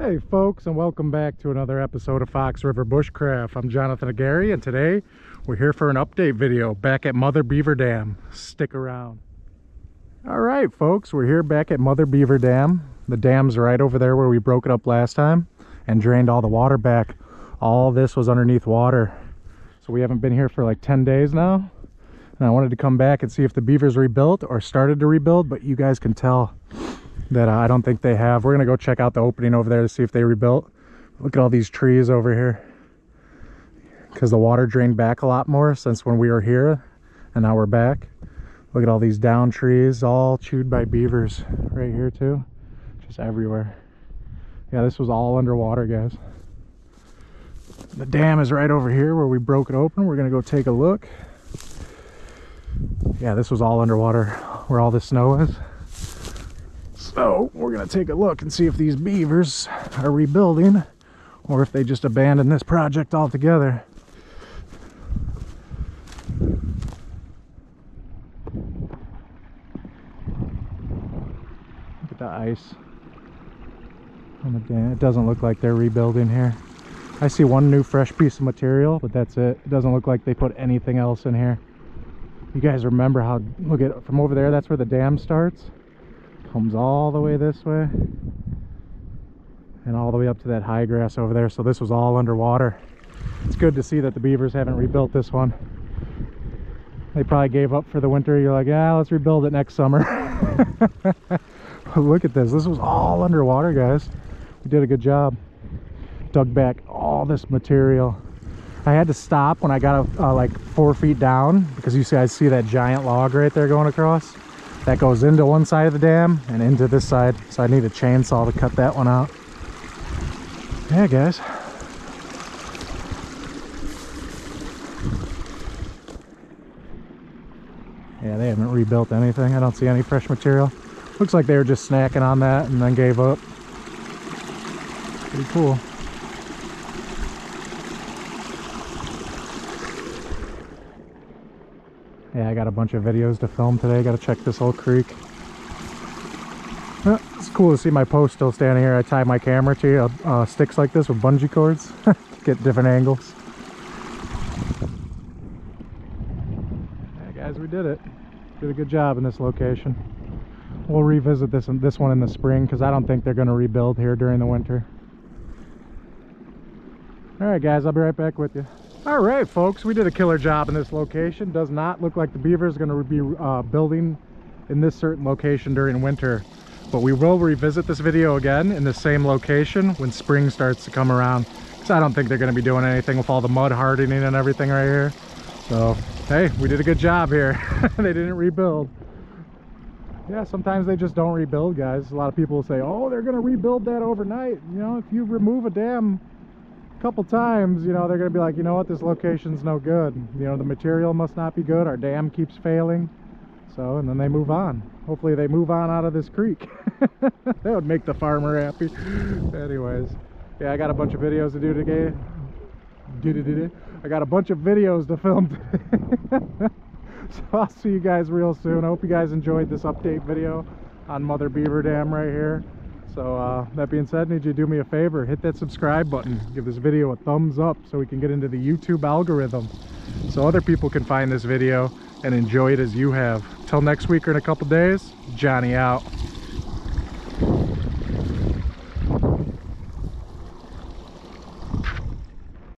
Hey folks and welcome back to another episode of Fox River Bushcraft. I'm Jonathan Aguirre and today we're here for an update video back at Mother Beaver Dam. Stick around. Alright folks, we're here back at Mother Beaver Dam. The dam's right over there where we broke it up last time and drained all the water back. All this was underneath water. So we haven't been here for like 10 days now. And I wanted to come back and see if the beavers rebuilt or started to rebuild, but you guys can tell that uh, I don't think they have. We're gonna go check out the opening over there to see if they rebuilt. Look at all these trees over here. Because the water drained back a lot more since when we were here and now we're back. Look at all these down trees all chewed by beavers right here too. Just everywhere. Yeah, this was all underwater guys. The dam is right over here where we broke it open. We're gonna go take a look. Yeah, this was all underwater where all the snow is. So we're gonna take a look and see if these beavers are rebuilding or if they just abandoned this project altogether. Look at the ice on the dam. It doesn't look like they're rebuilding here. I see one new fresh piece of material, but that's it. It doesn't look like they put anything else in here. You guys remember how, look at, from over there, that's where the dam starts comes all the way this way and all the way up to that high grass over there. So this was all underwater. It's good to see that the beavers haven't rebuilt this one. They probably gave up for the winter. You're like yeah let's rebuild it next summer. Look at this. This was all underwater guys. We did a good job. Dug back all this material. I had to stop when I got uh, like four feet down because you see I see that giant log right there going across that goes into one side of the dam and into this side. So I need a chainsaw to cut that one out. Yeah guys. Yeah they haven't rebuilt anything. I don't see any fresh material. Looks like they were just snacking on that and then gave up. Pretty cool yeah i got a bunch of videos to film today. Gotta check this whole creek. It's cool to see my post still standing here. I tie my camera to uh, uh, sticks like this with bungee cords to get different angles. Yeah guys we did it. Did a good job in this location. We'll revisit this this one in the spring because i don't think they're going to rebuild here during the winter. All right guys i'll be right back with you all right folks we did a killer job in this location. Does not look like the beaver is going to be uh, building in this certain location during winter but we will revisit this video again in the same location when spring starts to come around because i don't think they're going to be doing anything with all the mud hardening and everything right here. So hey we did a good job here. They didn't rebuild. Yeah sometimes they just don't rebuild guys. A lot of people say oh they're going to rebuild that overnight. You know if you remove a dam couple times, you know, they're going to be like, you know what, this location's no good. You know, the material must not be good. Our dam keeps failing. So, and then they move on. Hopefully they move on out of this creek. that would make the farmer happy. Anyways, yeah, I got a bunch of videos to do today. Do -do -do I got a bunch of videos to film so I'll see you guys real soon. I hope you guys enjoyed this update video on Mother Beaver Dam right here. So uh, that being said, need you to do me a favor, hit that subscribe button, give this video a thumbs up so we can get into the YouTube algorithm so other people can find this video and enjoy it as you have. Till next week or in a couple days, Johnny out.